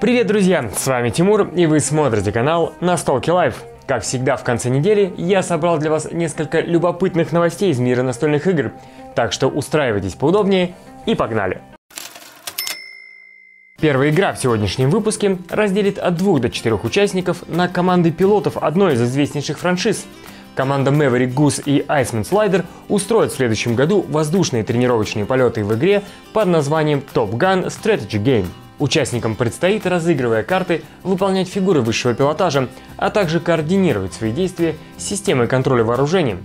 Привет, друзья! С вами Тимур, и вы смотрите канал Настолки Лайв. Как всегда, в конце недели я собрал для вас несколько любопытных новостей из мира настольных игр, так что устраивайтесь поудобнее и погнали! Первая игра в сегодняшнем выпуске разделит от двух до четырех участников на команды пилотов одной из известнейших франшиз. Команда Maverick Goose и Iceman Slider устроят в следующем году воздушные тренировочные полеты в игре под названием Top Gun Strategy Game. Участникам предстоит, разыгрывая карты, выполнять фигуры высшего пилотажа, а также координировать свои действия с системой контроля вооружения.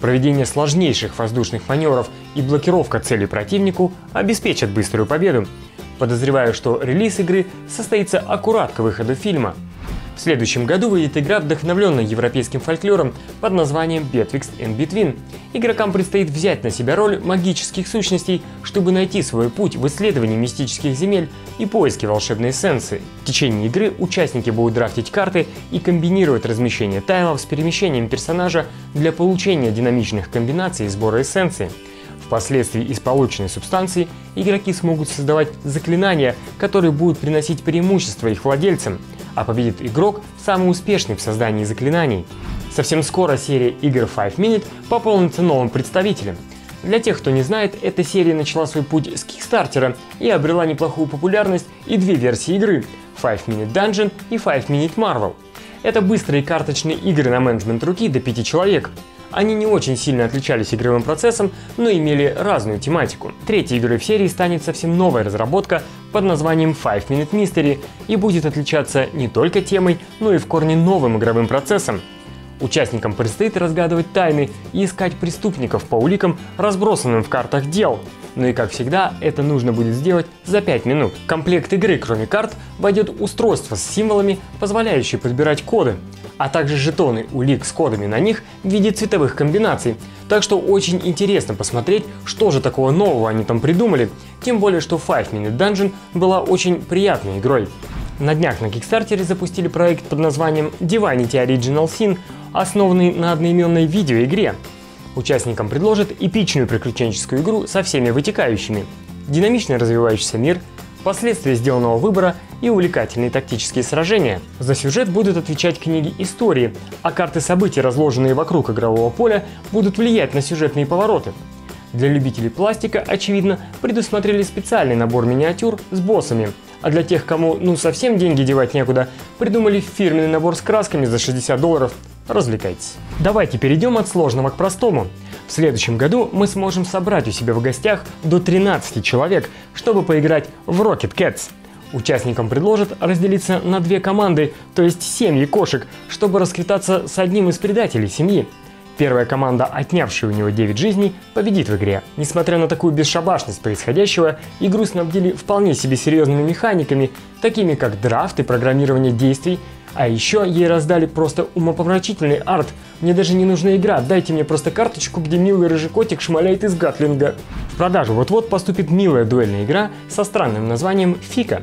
Проведение сложнейших воздушных маневров и блокировка целей противнику обеспечат быструю победу. Подозреваю, что релиз игры состоится аккурат к выходу фильма – в следующем году выйдет игра, вдохновленная европейским фольклором под названием Betwixt and Between. Игрокам предстоит взять на себя роль магических сущностей, чтобы найти свой путь в исследовании мистических земель и поиске волшебной эссенции. В течение игры участники будут драфтить карты и комбинировать размещение тайлов с перемещением персонажа для получения динамичных комбинаций и сбора эссенции. Впоследствии из полученной субстанции игроки смогут создавать заклинания, которые будут приносить преимущество их владельцам – а победит игрок, самый успешный в создании заклинаний. Совсем скоро серия игр 5 Minute пополнится новым представителем. Для тех, кто не знает, эта серия начала свой путь с Кикстартера и обрела неплохую популярность и две версии игры – 5 Minute Dungeon и 5 Minute Marvel. Это быстрые карточные игры на менеджмент руки до 5 человек. Они не очень сильно отличались игровым процессом, но имели разную тематику. Третьей игрой в серии станет совсем новая разработка под названием Five Minute Mystery и будет отличаться не только темой, но и в корне новым игровым процессом. Участникам предстоит разгадывать тайны и искать преступников по уликам, разбросанным в картах дел. Ну и как всегда, это нужно будет сделать за 5 минут. В комплект игры, кроме карт, войдет устройство с символами, позволяющее подбирать коды а также жетоны улик с кодами на них в виде цветовых комбинаций. Так что очень интересно посмотреть, что же такого нового они там придумали, тем более что Five Minute Dungeon была очень приятной игрой. На днях на Кикстартере запустили проект под названием Divinity Original Sin, основанный на одноименной видеоигре. Участникам предложат эпичную приключенческую игру со всеми вытекающими. Динамично развивающийся мир, последствия сделанного выбора и увлекательные тактические сражения. За сюжет будут отвечать книги истории, а карты событий, разложенные вокруг игрового поля, будут влиять на сюжетные повороты. Для любителей пластика, очевидно, предусмотрели специальный набор миниатюр с боссами, а для тех, кому ну совсем деньги девать некуда, придумали фирменный набор с красками за 60 долларов. Развлекайтесь. Давайте перейдем от сложного к простому. В следующем году мы сможем собрать у себя в гостях до 13 человек, чтобы поиграть в Rocket Cats. Участникам предложат разделиться на две команды, то есть семьи кошек, чтобы расквитаться с одним из предателей семьи. Первая команда, отнявшая у него 9 жизней, победит в игре. Несмотря на такую бесшабашность происходящего, игру снабдили вполне себе серьезными механиками, такими как драфт и программирование действий, а еще ей раздали просто умопомрачительный арт. Мне даже не нужна игра, дайте мне просто карточку, где милый рыжий котик шмаляет из Гатлинга. В продажу вот-вот поступит милая дуэльная игра со странным названием «Фика».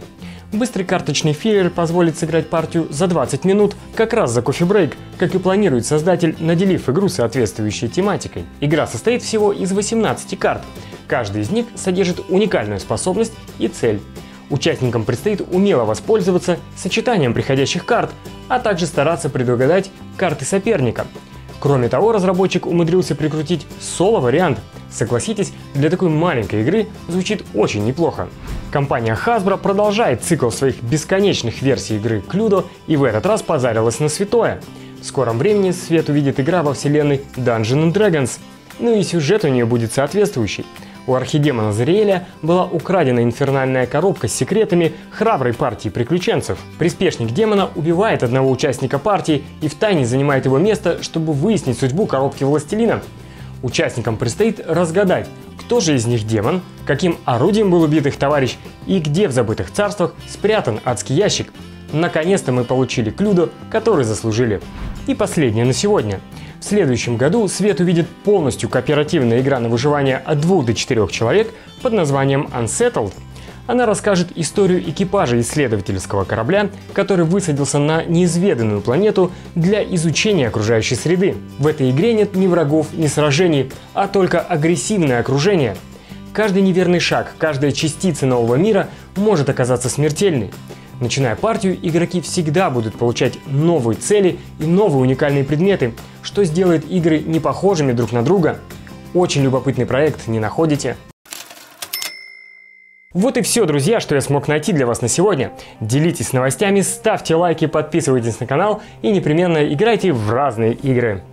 Быстрый карточный филлер позволит сыграть партию за 20 минут, как раз за кофе-брейк, как и планирует создатель, наделив игру соответствующей тематикой. Игра состоит всего из 18 карт. Каждый из них содержит уникальную способность и цель. Участникам предстоит умело воспользоваться сочетанием приходящих карт, а также стараться предугадать карты соперника. Кроме того, разработчик умудрился прикрутить соло-вариант. Согласитесь, для такой маленькой игры звучит очень неплохо. Компания Hasbro продолжает цикл своих бесконечных версий игры Cluedo и в этот раз позарилась на святое. В скором времени свет увидит игра во вселенной Dungeons Dragons. Ну и сюжет у нее будет соответствующий – у архидемона Зриэля была украдена инфернальная коробка с секретами храброй партии приключенцев. Приспешник демона убивает одного участника партии и втайне занимает его место, чтобы выяснить судьбу коробки Властелина. Участникам предстоит разгадать, кто же из них демон, каким орудием был убит их товарищ и где в забытых царствах спрятан адский ящик. Наконец-то мы получили клюдо, который заслужили. И последнее на сегодня – в следующем году свет увидит полностью кооперативная игра на выживание от 2 до 4 человек под названием Unsettled. Она расскажет историю экипажа исследовательского корабля, который высадился на неизведанную планету для изучения окружающей среды. В этой игре нет ни врагов, ни сражений, а только агрессивное окружение. Каждый неверный шаг, каждая частица нового мира может оказаться смертельной. Начиная партию, игроки всегда будут получать новые цели и новые уникальные предметы, что сделает игры не похожими друг на друга. Очень любопытный проект, не находите? Вот и все, друзья, что я смог найти для вас на сегодня. Делитесь новостями, ставьте лайки, подписывайтесь на канал и непременно играйте в разные игры.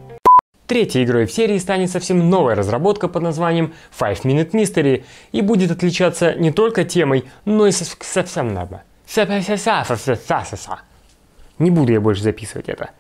Третьей игрой в серии станет совсем новая разработка под названием Five Minute Mystery и будет отличаться не только темой, но и совсем надо. Не буду я больше записывать это.